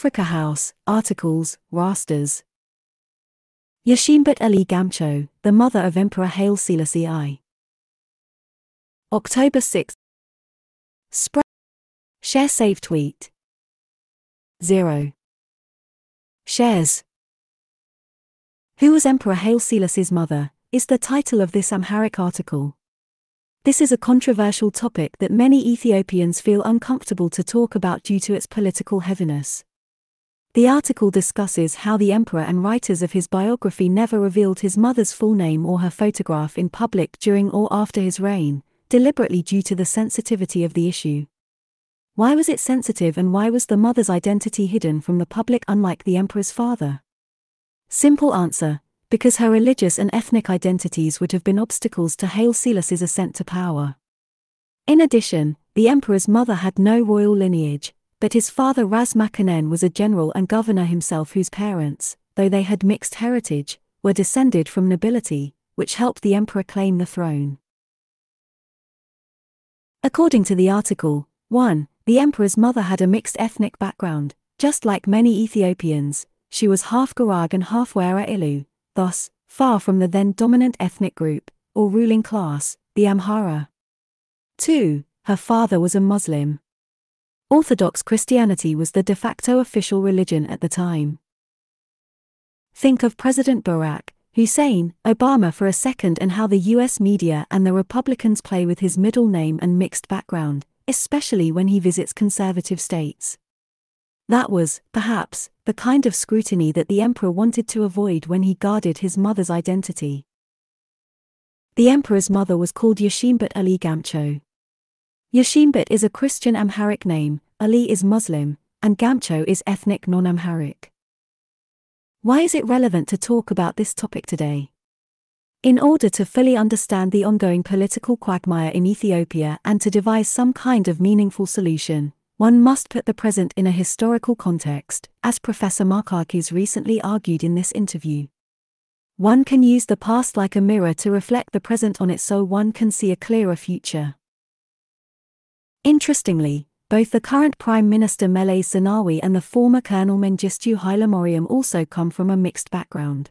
Africa House, articles, rasters. Yeshimebet Ali Gamcho, the mother of Emperor Haile Selassie I. October 6. Spread. Share save tweet. 0. Shares. Who was Emperor Haile Selassie's mother, is the title of this Amharic article. This is a controversial topic that many Ethiopians feel uncomfortable to talk about due to its political heaviness. The article discusses how the emperor and writers of his biography never revealed his mother's full name or her photograph in public during or after his reign, deliberately due to the sensitivity of the issue. Why was it sensitive and why was the mother's identity hidden from the public unlike the emperor's father? Simple answer because her religious and ethnic identities would have been obstacles to Haile Selassie's ascent to power. In addition, the emperor's mother had no royal lineage, but his father Ras Makonnen was a general and governor himself whose parents, though they had mixed heritage, were descended from nobility, which helped the emperor claim the throne. According to the article, 1. The emperor's mother had a mixed ethnic background, just like many Ethiopians, she was half Garag and half Wera Ilu, thus, far from the then dominant ethnic group, or ruling class, the Amhara. 2. Her father was a Muslim. Orthodox Christianity was the de facto official religion at the time. Think of President Barack, Hussein, Obama for a second and how the US media and the Republicans play with his middle name and mixed background, especially when he visits conservative states. That was, perhaps, the kind of scrutiny that the emperor wanted to avoid when he guarded his mother's identity. The emperor's mother was called Yeshimebet Ali Gamcho. Yeshimebet is a Christian Amharic name, Ali is Muslim, and Gamcho is ethnic non Amharic. Why is it relevant to talk about this topic today? In order to fully understand the ongoing political quagmire in Ethiopia and to devise some kind of meaningful solution, one must put the present in a historical context, as Professor Markakis recently argued in this interview. One can use the past like a mirror to reflect the present on it so one can see a clearer future. Interestingly, both the current Prime Minister Meles Zenawi and the former Colonel Mengistu Haile also come from a mixed background.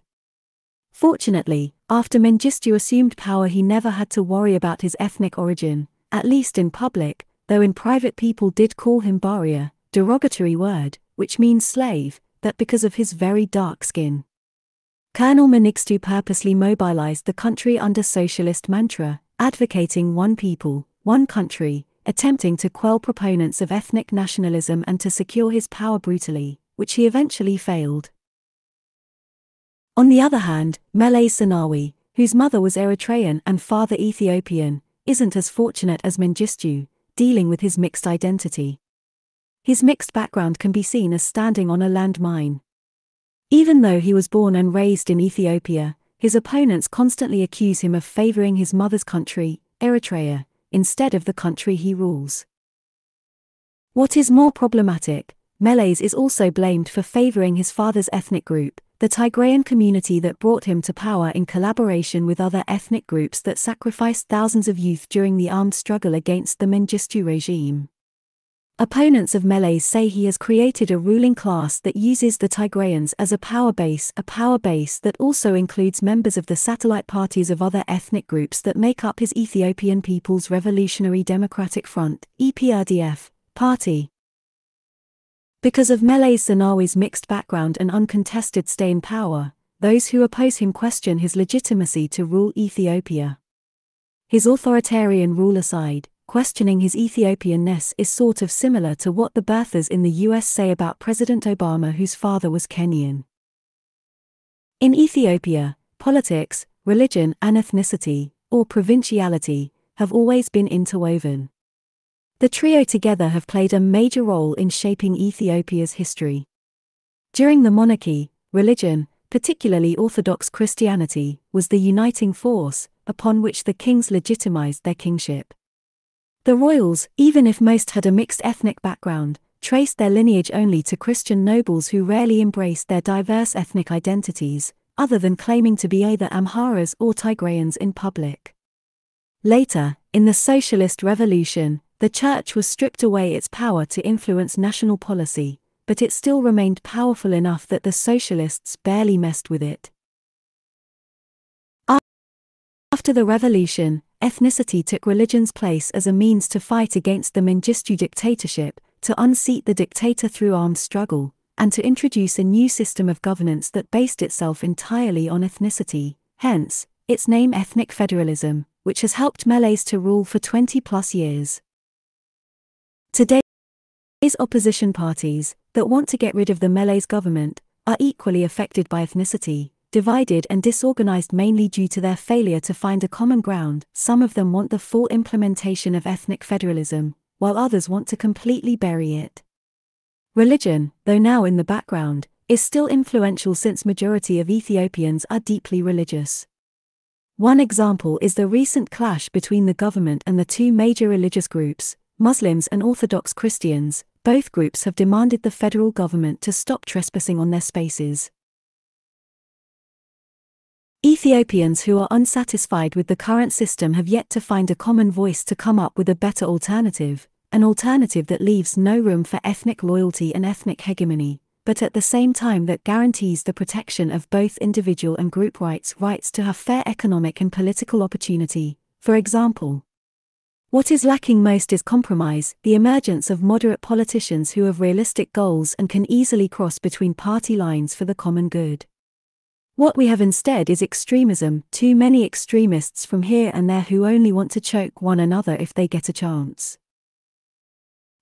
Fortunately, after Mengistu assumed power he never had to worry about his ethnic origin, at least in public, though in private people did call him Baria, derogatory word, which means slave, that because of his very dark skin. Colonel Mengistu purposely mobilized the country under socialist mantra, advocating one people, one country, attempting to quell proponents of ethnic nationalism and to secure his power brutally, which he eventually failed. On the other hand, Meles Zenawi, whose mother was Eritrean and father Ethiopian, isn't as fortunate as Mengistu, dealing with his mixed identity. His mixed background can be seen as standing on a landmine. Even though he was born and raised in Ethiopia, his opponents constantly accuse him of favoring his mother's country, Eritrea, instead of the country he rules. What is more problematic, Meles is also blamed for favoring his father's ethnic group, the Tigrayan community that brought him to power in collaboration with other ethnic groups that sacrificed thousands of youth during the armed struggle against the Mengistu regime. Opponents of Meles say he has created a ruling class that uses the Tigrayans as a power base, a power base that also includes members of the satellite parties of other ethnic groups that make up his Ethiopian People's Revolutionary Democratic Front, EPRDF, party. Because of Meles Zenawi's mixed background and uncontested stay in power, those who oppose him question his legitimacy to rule Ethiopia. His authoritarian rule aside, questioning his Ethiopianness is sort of similar to what the birthers in the US say about President Obama, whose father was Kenyan. In Ethiopia, politics, religion, and ethnicity, or provinciality, have always been interwoven. The trio together have played a major role in shaping Ethiopia's history. During the monarchy, religion, particularly Orthodox Christianity, was the uniting force, upon which the kings legitimized their kingship. The royals, even if most had a mixed ethnic background, traced their lineage only to Christian nobles who rarely embraced their diverse ethnic identities, other than claiming to be either Amharas or Tigrayans in public. Later, in the Socialist Revolution, the Church was stripped away its power to influence national policy, but it still remained powerful enough that the socialists barely messed with it. After the revolution, ethnicity took religion's place as a means to fight against the Mengistu dictatorship, to unseat the dictator through armed struggle, and to introduce a new system of governance that based itself entirely on ethnicity, hence, its name ethnic federalism, which has helped Meles to rule for 20 plus years. Today's opposition parties, that want to get rid of the Meles government, are equally affected by ethnicity, divided and disorganized mainly due to their failure to find a common ground. Some of them want the full implementation of ethnic federalism, while others want to completely bury it. Religion, though now in the background, is still influential since majority of Ethiopians are deeply religious. One example is the recent clash between the government and the two major religious groups, Muslims and Orthodox Christians. Both groups have demanded the federal government to stop trespassing on their spaces. Ethiopians who are unsatisfied with the current system have yet to find a common voice to come up with a better alternative, an alternative that leaves no room for ethnic loyalty and ethnic hegemony, but at the same time that guarantees the protection of both individual and group rights rights to have fair economic and political opportunity, for example. What is lacking most is compromise, the emergence of moderate politicians who have realistic goals and can easily cross between party lines for the common good. What we have instead is extremism, too many extremists from here and there who only want to choke one another if they get a chance.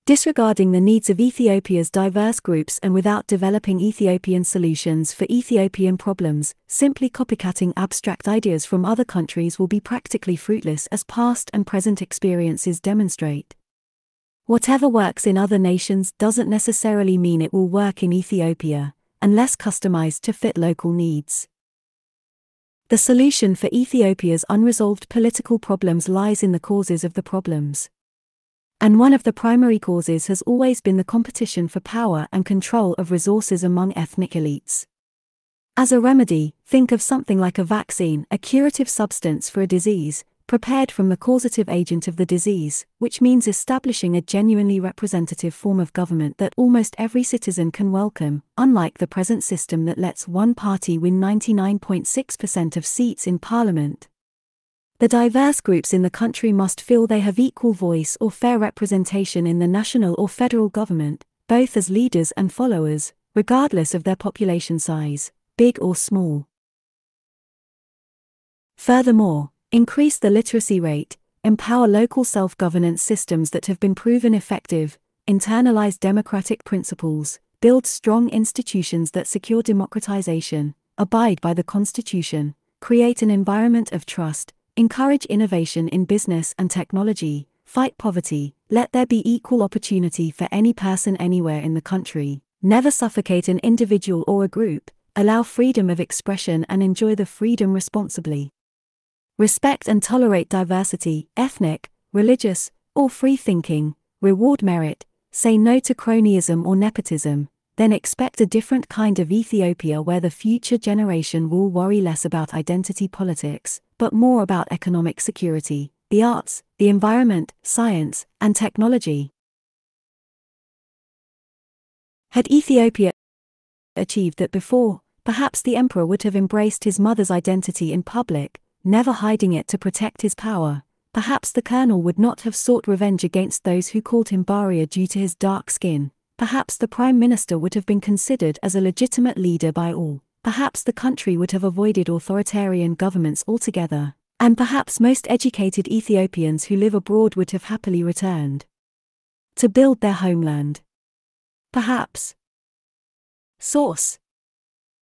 Disregarding the needs of Ethiopia's diverse groups and without developing Ethiopian solutions for Ethiopian problems, simply copycatting abstract ideas from other countries will be practically fruitless as past and present experiences demonstrate. Whatever works in other nations doesn't necessarily mean it will work in Ethiopia and less customized to fit local needs. The solution for Ethiopia's unresolved political problems lies in the causes of the problems. And one of the primary causes has always been the competition for power and control of resources among ethnic elites. As a remedy, think of something like a vaccine, a curative substance for a disease, prepared from the causative agent of the disease, which means establishing a genuinely representative form of government that almost every citizen can welcome, unlike the present system that lets one party win 99.6% of seats in parliament. The diverse groups in the country must feel they have equal voice or fair representation in the national or federal government, both as leaders and followers, regardless of their population size, big or small. Furthermore, increase the literacy rate, empower local self governance systems that have been proven effective, internalize democratic principles, build strong institutions that secure democratization, abide by the Constitution, create an environment of trust, encourage innovation in business and technology, fight poverty, let there be equal opportunity for any person anywhere in the country, never suffocate an individual or a group, allow freedom of expression and enjoy the freedom responsibly. Respect and tolerate diversity, ethnic, religious, or free thinking, reward merit, say no to cronyism or nepotism, then expect a different kind of Ethiopia where the future generation will worry less about identity politics, but more about economic security, the arts, the environment, science, and technology. Had Ethiopia achieved that before, perhaps the emperor would have embraced his mother's identity in public, never hiding it to protect his power, perhaps the colonel would not have sought revenge against those who called him Baria due to his dark skin, perhaps the prime minister would have been considered as a legitimate leader by all, perhaps the country would have avoided authoritarian governments altogether, and perhaps most educated Ethiopians who live abroad would have happily returned to build their homeland. Perhaps. Source